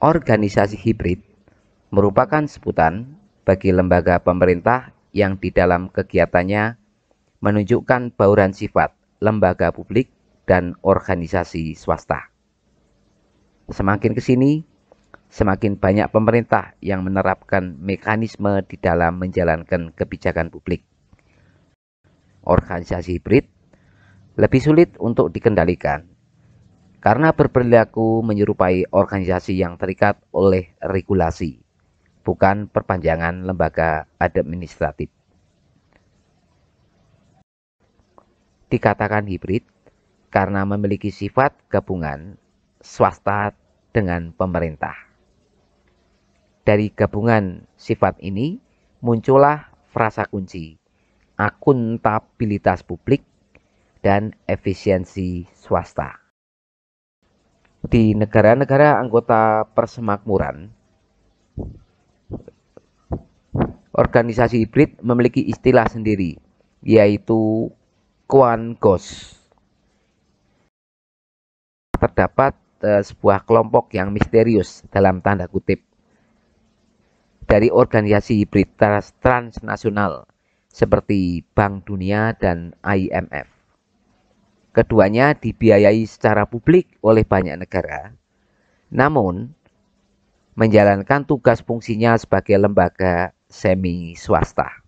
Organisasi hibrid merupakan sebutan bagi lembaga pemerintah yang di dalam kegiatannya menunjukkan bauran sifat lembaga publik dan organisasi swasta. Semakin ke sini, semakin banyak pemerintah yang menerapkan mekanisme di dalam menjalankan kebijakan publik. Organisasi hibrid lebih sulit untuk dikendalikan karena berperilaku menyerupai organisasi yang terikat oleh regulasi bukan perpanjangan lembaga administratif. Dikatakan hibrid karena memiliki sifat gabungan swasta dengan pemerintah. Dari gabungan sifat ini muncullah frasa kunci akuntabilitas publik dan efisiensi swasta. Di negara-negara anggota persemakmuran, organisasi hibrid memiliki istilah sendiri, yaitu Ghost. Terdapat uh, sebuah kelompok yang misterius dalam tanda kutip dari organisasi hibrid transnasional seperti Bank Dunia dan IMF. Keduanya dibiayai secara publik oleh banyak negara, namun menjalankan tugas fungsinya sebagai lembaga semi swasta.